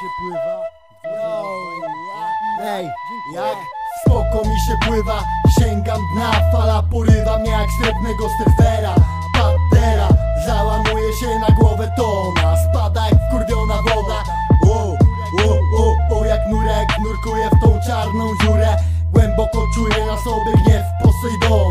się pływa. Ej, jak? Spoko mi się pływa. Sięgam dna, fala porywa mnie jak srebrnego surfera Patera, załamuje się na głowę tona Spada jak wkurwiona woda. O, o, o, o, jak nurek nurkuje w tą czarną dziurę. Głęboko czuję na sobie gniew Posejdona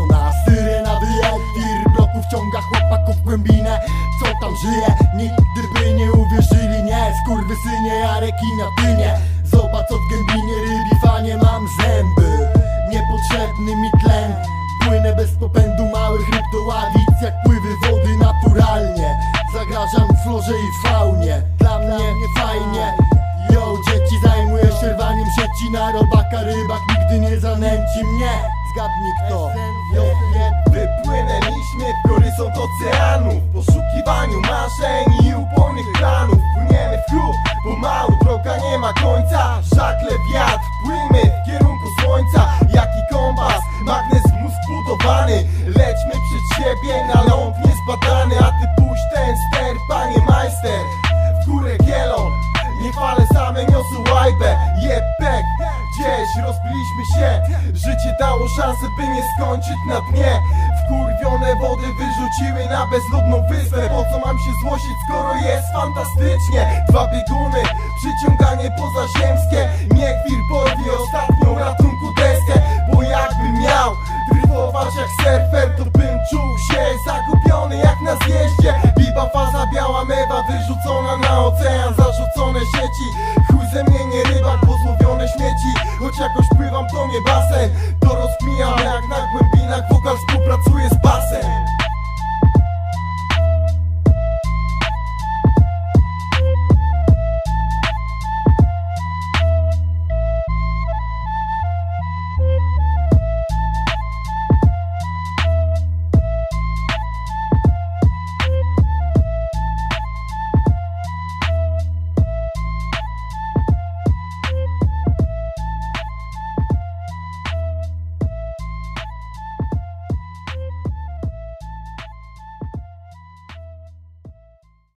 Nigdy by nie uwierzyli, nie Skurwysynie, Jarek i Natynie Zobacz od gębinie rybi fanie mam zęby. Niepotrzebny mi tlen. Płynę bez popędu małych ryb do ławic Jak pływy wody naturalnie. Zagrażam florze i faunie. Dla mnie nie fajnie. Yo, dzieci zajmuję się rwaniem sieci. Na robaka Rybak nigdy nie zanęci mnie. Zgadnij kto. Yo, nie Wypłynęliśmy marzeń i upojnych planów. Płyniemy w klub, pomału droga nie ma końca. Żagle wiatr, płyjmy w kierunku słońca. Jaki kompas, magnes w mózg budowany Lećmy przed siebie na ląd niezbadany. A ty puść ten ster, panie majster. W górę gielon, nie fale same niosą łajbę. Jebek, gdzieś rozbiliśmy się. Życie dało szansę, by nie skończyć na dnie Wkurwione wody wyrzuciły na bezludną wyspę. Po co mam się złościć, skoro jest fantastycznie? Dwa bieguny, przyciąganie pozaziemskie. Niech wir porwie ostatnią ratunku deskę Bo jakbym miał dryfować jak surfer To bym czuł się zagubiony jak na zjeździe. Biba faza, biała mewa wyrzucona na ocean. Zarzucone sieci, chuj ze mnie nie rybak Pozłowione śmieci, choć jakoś pływam to nie basen.